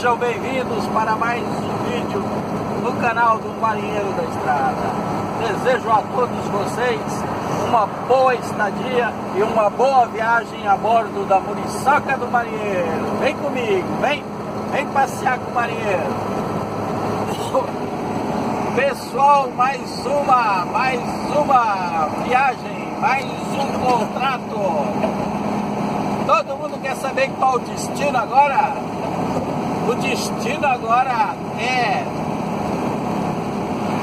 Sejam bem-vindos para mais um vídeo no canal do Marinheiro da Estrada. Desejo a todos vocês uma boa estadia e uma boa viagem a bordo da Muriçoca do Marinheiro. Vem comigo, vem, vem passear com o Marinheiro. Pessoal, mais uma, mais uma viagem, mais um contrato. Todo mundo quer saber qual o destino agora? O destino agora é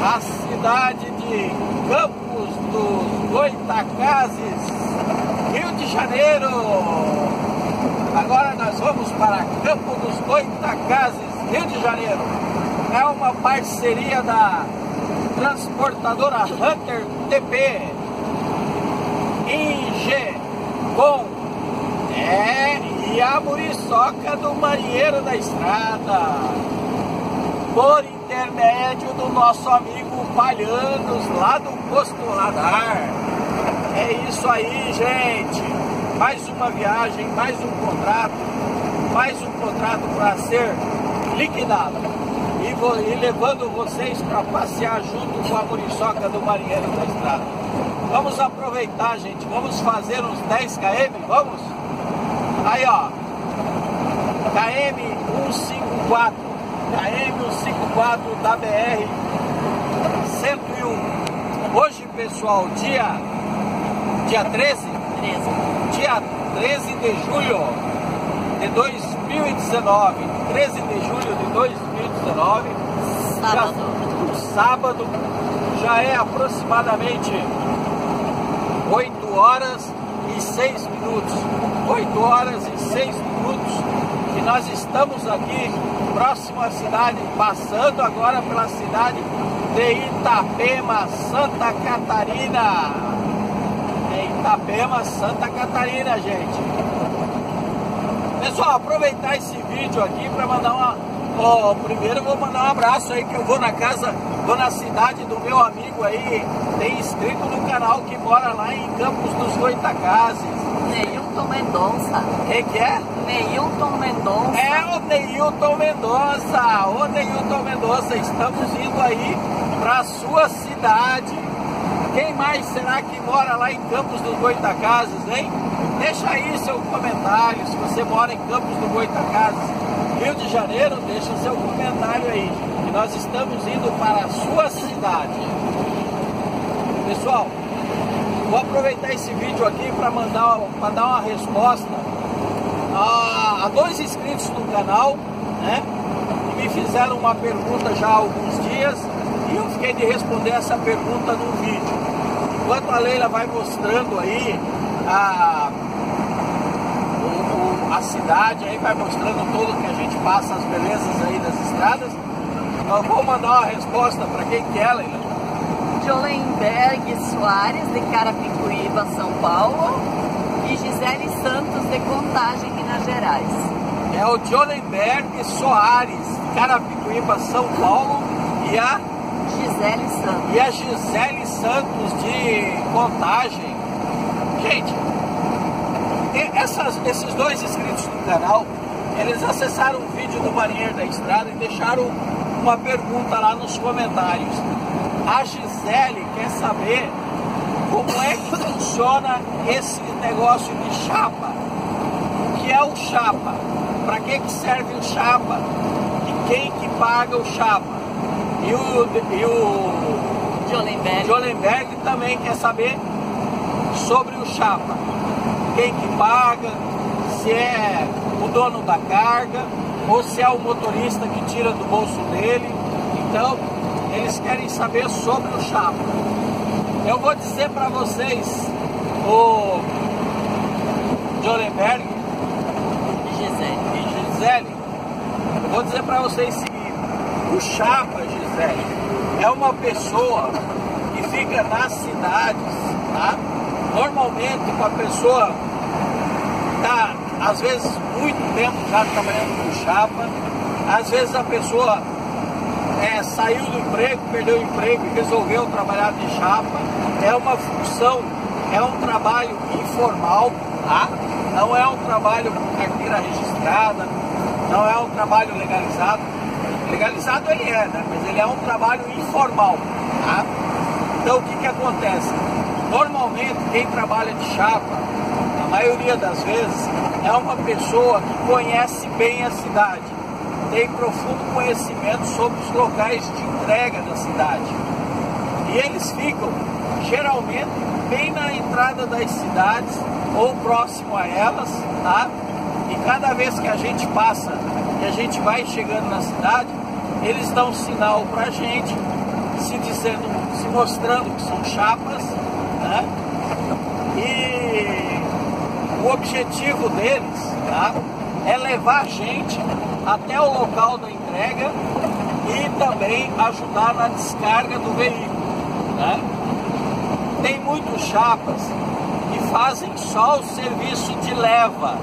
a cidade de Campos dos Goitacazes, Rio de Janeiro. Agora nós vamos para Campos dos Goitacazes, Rio de Janeiro. É uma parceria da transportadora Hunter TP, IG, com é, e a muriçoca do marinheiro da estrada. Por intermédio do nosso amigo Palhanos, lá do Posto Radar. É isso aí, gente. Mais uma viagem, mais um contrato, mais um contrato para ser liquidado. E, vou, e levando vocês para passear junto com a muriçoca do marinheiro da estrada. Vamos aproveitar, gente. Vamos fazer uns 10 km, vamos? Aí, ó. KM 154. KM 154 da BR 101. Hoje, pessoal, dia dia 13? 13. Dia 13 de julho de 2019. 13 de julho de 2019. Sábado. Já, sábado já é aproximadamente 8 horas e 6 minutos. 8 horas e 6 minutos que nós estamos aqui próximo à cidade, passando agora pela cidade de Itapema, Santa Catarina. É Itapema, Santa Catarina, gente. Pessoal, aproveitar esse vídeo aqui para mandar uma. Ó, primeiro vou mandar um abraço aí que eu vou na casa, vou na cidade do meu amigo aí, tem inscrito no canal que mora lá em Campos dos Goitacazes. Neilton Mendonça. Quem que é? Neilton Mendonça. É o Neilton Mendonça. Ô Neilton Mendonça, estamos indo aí para sua cidade. Quem mais será que mora lá em Campos dos Goitacazes, hein? Deixa aí seu comentário. Se você mora em Campos dos Goitacazes, Rio de Janeiro, deixa seu comentário aí. Que nós estamos indo para a sua cidade. Pessoal, Vou aproveitar esse vídeo aqui para mandar para dar uma resposta a, a, dois inscritos no canal, né? Que me fizeram uma pergunta já há alguns dias e eu fiquei de responder essa pergunta no vídeo. Enquanto a Leila vai mostrando aí a, o, a cidade, aí vai mostrando tudo que a gente passa, as belezas aí das estradas, eu vou mandar uma resposta para quem que é, Leila. Jolenberg Soares, de Carapicuíba, São Paulo, e Gisele Santos, de Contagem, Minas Gerais. É o Jolenberg Soares, Carapicuíba, São Paulo, e a Gisele Santos. E a Gisele Santos, de Contagem. Gente, essas, esses dois inscritos no canal, eles acessaram o vídeo do Marinheiro da Estrada e deixaram uma pergunta lá nos comentários. A Gisele quer saber como é que funciona esse negócio de chapa. O que é o chapa? Para que, que serve o chapa? E quem que paga o chapa? E o, e o Jolenberg. Jolenberg também quer saber sobre o chapa. Quem que paga, se é o dono da carga ou se é o motorista que tira do bolso dele. Então, eles querem saber sobre o chapa. Eu vou dizer para vocês, o Jolenberg e Gisele. e Gisele, eu vou dizer para vocês o seguinte, o chapa, Gisele, é uma pessoa que fica nas cidades, tá? Normalmente com a pessoa tá, às vezes, muito tempo já trabalhando com chapa, às vezes a pessoa saiu do emprego, perdeu o emprego e resolveu trabalhar de chapa. É uma função, é um trabalho informal, tá? Não é um trabalho com carteira registrada, não é um trabalho legalizado. Legalizado ele é, né? mas ele é um trabalho informal. Tá? Então o que, que acontece? Normalmente quem trabalha de chapa, a maioria das vezes, é uma pessoa que conhece bem a cidade, tem profundo conhecimento sobre os locais de entrega da cidade. E eles ficam geralmente bem na entrada das cidades ou próximo a elas, tá? E cada vez que a gente passa, que a gente vai chegando na cidade, eles dão sinal pra gente, se dizendo, se mostrando que são chapas, né? E o objetivo deles, tá? É levar a gente até o local da entrega e também ajudar na descarga do veículo, né? Tem muitos chapas que fazem só o serviço de leva.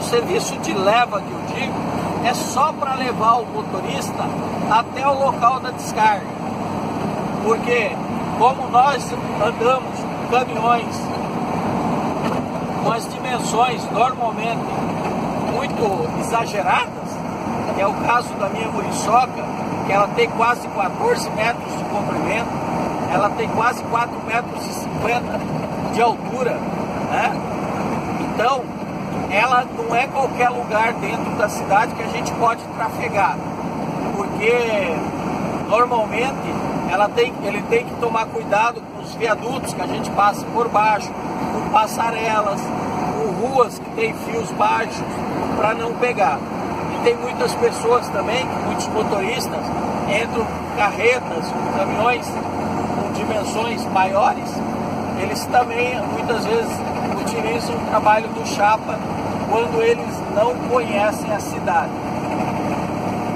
O serviço de leva que eu digo é só para levar o motorista até o local da descarga. Porque como nós andamos com caminhões com as dimensões normalmente muito exageradas, que é o caso da minha muriçoca, que ela tem quase 14 metros de comprimento, ela tem quase 4 metros e 50 de altura, né? Então, ela não é qualquer lugar dentro da cidade que a gente pode trafegar, porque normalmente ela tem, ele tem que tomar cuidado com os viadutos que a gente passa por baixo, com passarelas, com ruas que tem fios baixos, para não pegar. E tem muitas pessoas também, muitos motoristas, entram carretas, caminhões com dimensões maiores, eles também muitas vezes utilizam o trabalho do chapa quando eles não conhecem a cidade.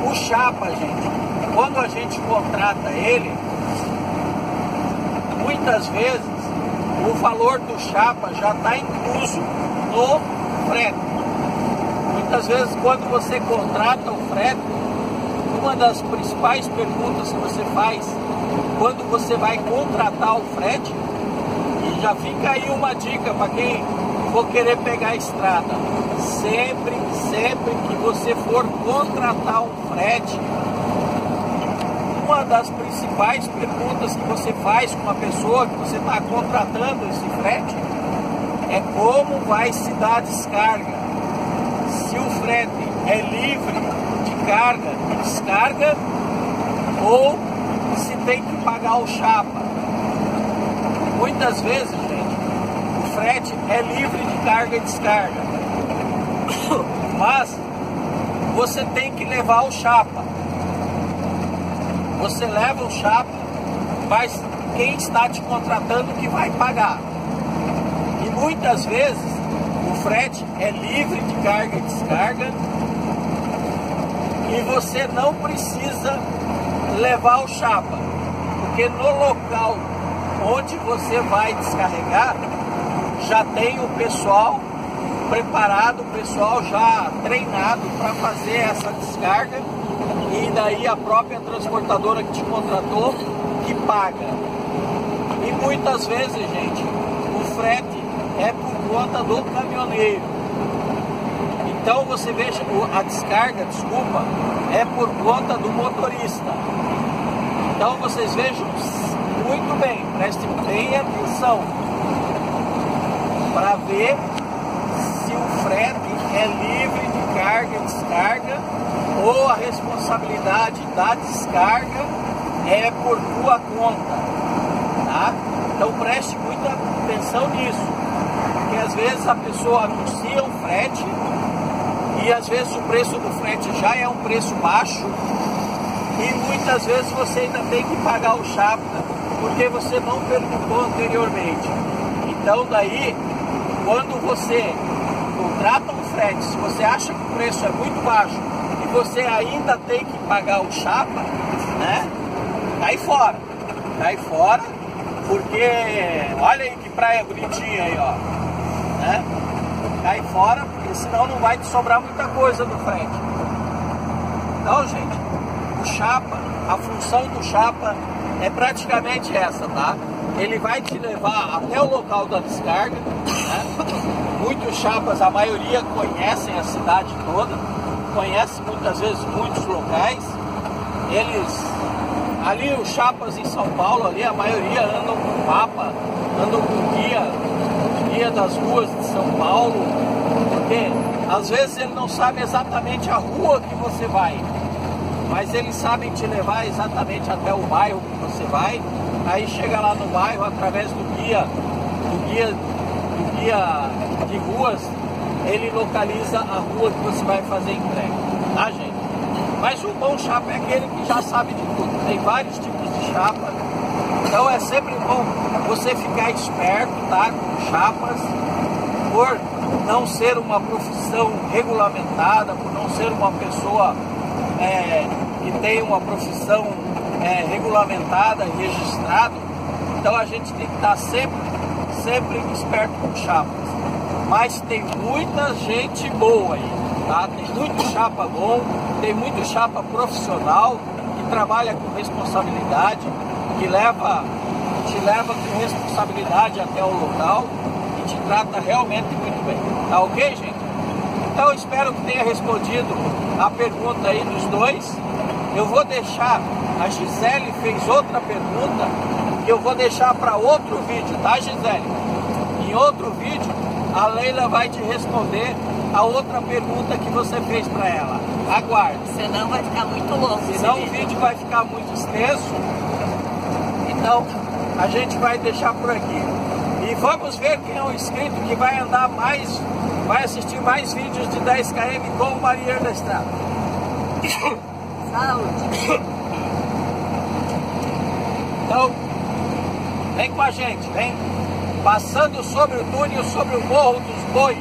O chapa, gente, quando a gente contrata ele, muitas vezes o valor do chapa já está incluso no frete. Muitas vezes quando você contrata o frete, uma das principais perguntas que você faz quando você vai contratar o frete, e já fica aí uma dica para quem for querer pegar a estrada. Sempre, sempre que você for contratar um frete, uma das principais perguntas que você faz com uma pessoa que você está contratando esse frete é como vai se dar a descarga. Frete é livre de carga e descarga ou se tem que pagar o chapa. Muitas vezes, gente, o frete é livre de carga e descarga. Mas você tem que levar o chapa. Você leva o chapa, mas quem está te contratando que vai pagar. E muitas vezes frete é livre de carga e descarga e você não precisa levar o chapa, porque no local onde você vai descarregar já tem o pessoal preparado, o pessoal já treinado para fazer essa descarga e daí a própria transportadora que te contratou que paga. E muitas vezes, gente, o frete é por conta do caminhoneiro. Então você veja, a descarga, desculpa, é por conta do motorista. Então vocês vejam muito bem, prestem bem atenção para ver se o frete é livre de carga e descarga ou a responsabilidade da descarga é por tua conta, tá? Então preste muita atenção nisso, porque às vezes a pessoa anuncia um frete e às vezes o preço do frete já é um preço baixo e muitas vezes você ainda tem que pagar o chapa porque você não perguntou anteriormente. Então daí, quando você contrata um frete, se você acha que o preço é muito baixo você ainda tem que pagar o chapa, né? Cai fora. Cai fora, porque olha aí praia bonitinha aí, ó. Né? Cai fora, porque senão não vai te sobrar muita coisa no frente. Então, gente, o chapa, a função do chapa é praticamente essa, tá? Ele vai te levar até o local da descarga, né? muitos chapas, a maioria conhecem a cidade toda, conhecem muitas vezes muitos locais. Eles, ali os chapas em São Paulo, ali a maioria andam com mapa, andam com guia, guia das ruas de São Paulo, porque às vezes ele não sabe exatamente a rua que você vai, mas eles sabem te levar exatamente até o bairro que você vai. Aí chega lá no bairro através do guia, do guia, do guia de ruas, ele localiza a rua que você vai fazer entrega, tá gente? Mas o bom chapa é aquele que já sabe de tudo. Tem vários tipos de chapa. Então é sempre bom você ficar esperto, tá? Com chapas, por não ser uma profissão regulamentada, por não ser uma pessoa é, que tem uma profissão é, regulamentada registrada. Então a gente tem que estar sempre, sempre esperto com chapas. Mas tem muita gente boa aí, tá? Tem muito chapa bom, tem muito chapa profissional que trabalha com responsabilidade, que leva, te leva com responsabilidade até o local e te trata realmente muito bem. Tá ok, gente? Então espero que tenha respondido a pergunta aí dos dois. Eu vou deixar, a Gisele fez outra pergunta que eu vou deixar para outro vídeo, tá Gisele? Em outro vídeo a Leila vai te responder a outra pergunta que você fez para ela. Aguarde. Senão vai ficar muito longo. Senão o vídeo vai ficar muito extenso. Então a gente vai deixar por aqui. E vamos ver quem é o inscrito que vai andar mais, vai assistir mais vídeos de 10 km com o marinheiro da estrada. Saúde. Então, vem com a gente, vem passando sobre o túnel, sobre o Morro dos Boi,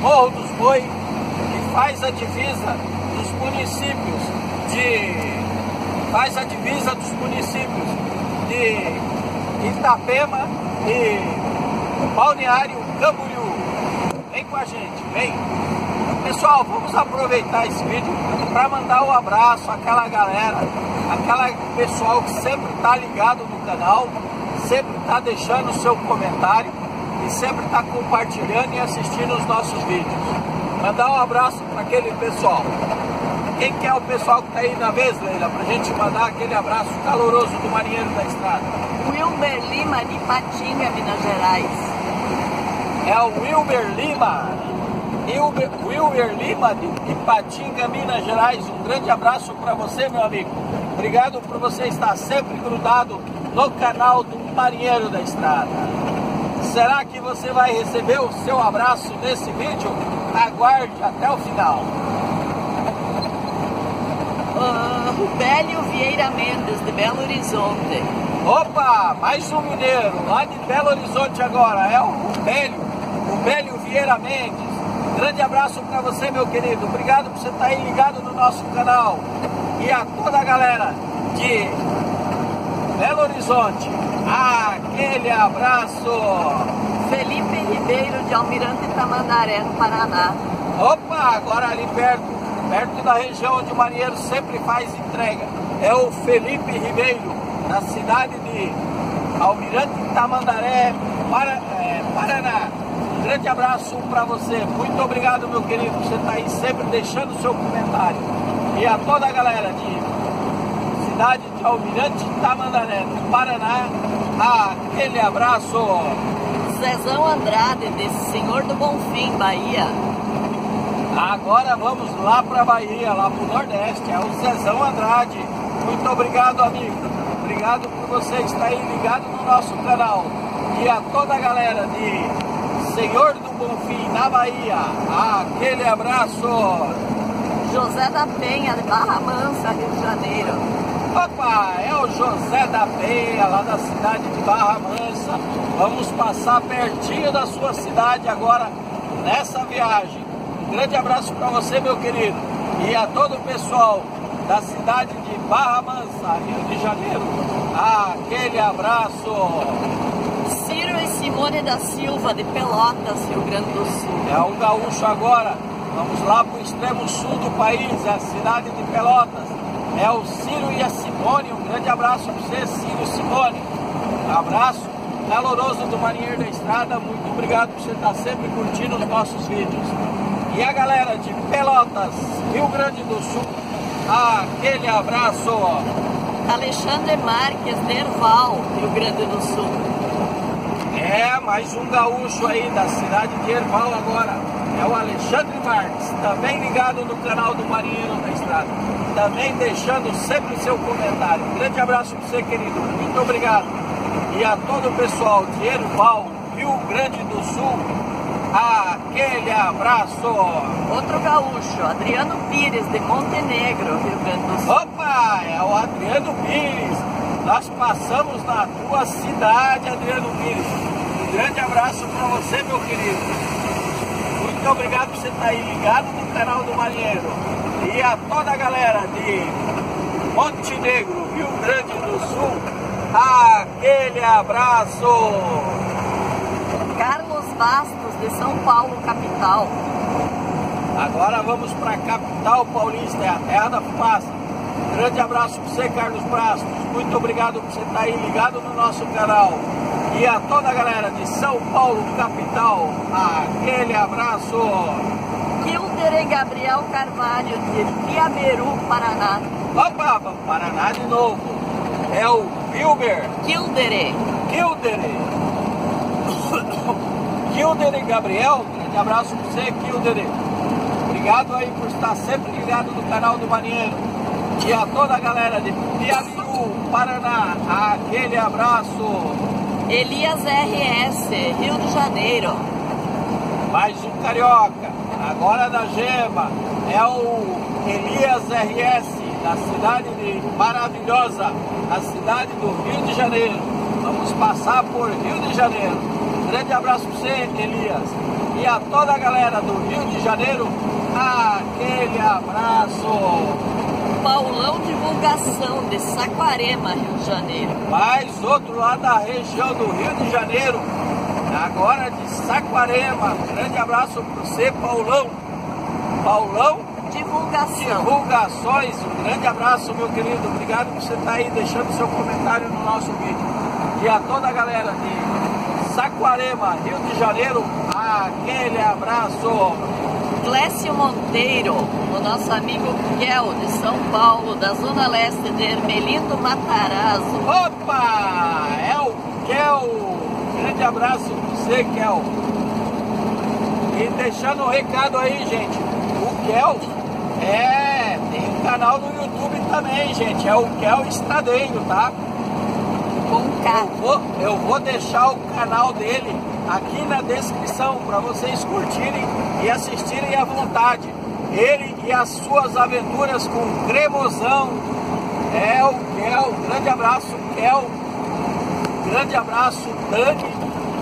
Morro dos Boi, que faz a divisa dos municípios de. faz a divisa dos municípios de Itapema e Balneário Camboriú. Vem com a gente, vem! Pessoal, vamos aproveitar esse vídeo para mandar um abraço àquela galera, aquela pessoal que sempre está ligado no canal, sempre está deixando o seu comentário e sempre está compartilhando e assistindo os nossos vídeos. Mandar um abraço para aquele pessoal. Quem que é o pessoal que está aí na vez, Leila, para a gente mandar aquele abraço caloroso do marinheiro da estrada? Wilber Lima de Patinga, Minas Gerais. É o Wilber Lima. Wilber, Wilber Lima de Ipatinga, Minas Gerais. Um grande abraço para você, meu amigo. Obrigado por você estar sempre grudado no canal do Marinheiro da Estrada. Será que você vai receber o seu abraço nesse vídeo? Aguarde até o final. Uh, Rubélio Vieira Mendes, de Belo Horizonte. Opa, mais um mineiro, lá de Belo Horizonte agora, é o Rubélio, Rubélio Vieira Mendes. Grande abraço para você, meu querido. Obrigado por você estar aí ligado no nosso canal. E a toda a galera de Belo Horizonte, aquele abraço. Felipe Ribeiro, de Almirante Tamandaré, no Paraná. Opa, agora ali perto, perto da região onde o marinheiro sempre faz entrega. É o Felipe Ribeiro, na cidade de Almirante Tamandaré, é, Paraná. Um grande abraço para você. Muito obrigado, meu querido. Você está aí sempre deixando o seu comentário. E a toda a galera de cidade de Almirante Tamandaré, no Paraná, aquele abraço. Zezão Andrade, de Senhor do Bonfim, Bahia. Agora vamos lá para Bahia, lá para o Nordeste. É o Zezão Andrade. Muito obrigado, amigo. Obrigado por você estar aí ligado no nosso canal. E a toda a galera de Senhor do Bonfim, na Bahia. Aquele abraço. José da Penha, de Barra Mansa, Rio de Janeiro. Opa, é o José da Penha, lá da cidade de Barra Mansa. Vamos passar pertinho da sua cidade agora nessa viagem. Um grande abraço para você, meu querido, e a todo o pessoal da cidade de Barra Mansa, Rio de Janeiro. Aquele abraço. Ciro e Simone da Silva, de Pelotas, Rio Grande do Sul. É um gaúcho agora. Vamos lá para o extremo sul do país, é a cidade de Pelotas. É o Ciro e a Simone. Um grande abraço para você, Ciro e Simone. Um abraço. caloroso do Marinheiro da Estrada, muito obrigado por você estar sempre curtindo os nossos vídeos. E a galera de Pelotas, Rio Grande do Sul, aquele abraço. Alexandre Marques, Nerval, Rio Grande do Sul. É, mais um gaúcho aí da cidade de Erval agora. É o Alexandre Marques, também ligado no canal do Marinheiro da Estrada. Também deixando sempre seu comentário. Um grande abraço para você, querido. Muito obrigado. E a todo o pessoal de Erval, Rio Grande do Sul, aquele abraço. Outro gaúcho, Adriano Pires, de Montenegro, Rio Grande do Sul. Opa, é o Adriano Pires. Nós passamos na tua cidade, Adriano Pires. Um grande abraço para você, meu querido. Muito obrigado por você estar aí ligado no canal do Marinheiro. E a toda a galera de Montenegro, Rio Grande do Sul, aquele abraço. Carlos Bastos, de São Paulo, capital. Agora vamos para a capital paulista, é a terra da fumaça. Grande abraço para você, Carlos Bastos. Muito obrigado por você estar aí ligado no nosso canal. E a toda a galera de São Paulo, capital, aquele abraço. Kilder e Gabriel Carvalho, de Piaberu, Paraná. Opa, Paraná de novo. É o Wilber. Kildere. Kildere. Kildere Gabriel, grande abraço para você, Kildere. Obrigado aí por estar sempre ligado no canal do Marinheiro. E a toda a galera de Piabiru, Paraná, aquele abraço. Elias RS, Rio de Janeiro. Mais um carioca, agora da Gema, é o Elias RS, da cidade de maravilhosa, a cidade do Rio de Janeiro. Vamos passar por Rio de Janeiro. Grande abraço para você, Elias. E a toda a galera do Rio de Janeiro, aquele abraço. Paulão Divulgação, de Saquarema, Rio de Janeiro. Mais outro lá da região do Rio de Janeiro, agora de Saquarema. Grande abraço para você, Paulão. Paulão Divulgação. Divulgações. Um grande abraço, meu querido. Obrigado por você estar aí deixando seu comentário no nosso vídeo. E a toda a galera de Saquarema, Rio de Janeiro, aquele abraço. Clécio Monteiro, o nosso amigo Kel, de São Paulo, da Zona Leste de Ermelindo Matarazzo. Opa! É o Kel. Grande abraço para você, Kel. E deixando um recado aí, gente. O Kel é, tem um canal no YouTube também, gente. É o Kel Estradeiro, tá? Eu vou, eu vou deixar o canal dele aqui na descrição para vocês curtirem e assistirem à vontade. Ele e as suas aventuras com cremosão. O Kel. Grande abraço, Kel. Grande abraço, Dani.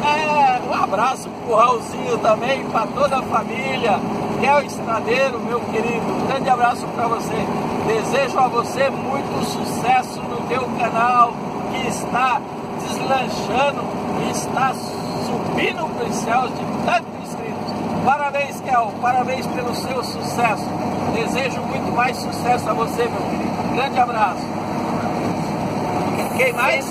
É, um abraço pro Raulzinho também, para toda a família. Kel Estradeiro, meu querido. Grande abraço para você. Desejo a você muito sucesso no teu canal que está deslanchando está subindo para os céus de tantos inscritos. Parabéns, Kel. Parabéns pelo seu sucesso. Desejo muito mais sucesso a você, meu querido. Grande abraço. Quem mais?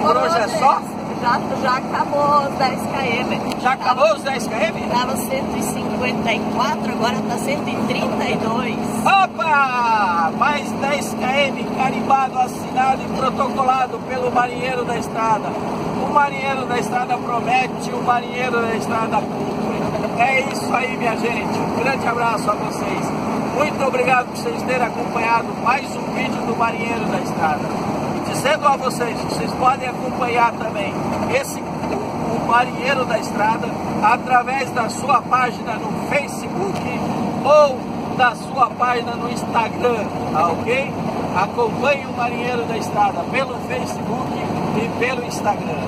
Por hoje é só? Já, já acabou os 10 km. Já acabou os 10 km? Estava 154, agora está 132. Opa! Mais 10 km carimbado, assinado e protocolado pelo marinheiro da estrada. O marinheiro da estrada promete, o marinheiro da estrada cumpre. É isso aí, minha gente. Um grande abraço a vocês. Muito obrigado por vocês terem acompanhado mais um vídeo do Marinheiro da Estrada dizendo a vocês, vocês podem acompanhar também esse o Marinheiro da Estrada através da sua página no Facebook ou da sua página no Instagram, tá ok? Acompanhe o Marinheiro da Estrada pelo Facebook e pelo Instagram.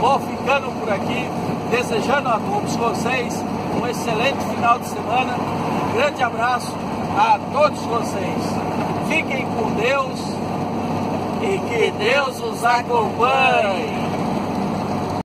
Vou ficando por aqui, desejando a todos vocês um excelente final de semana. Um grande abraço a todos vocês. Fiquem com Deus e que Deus os acompanhe.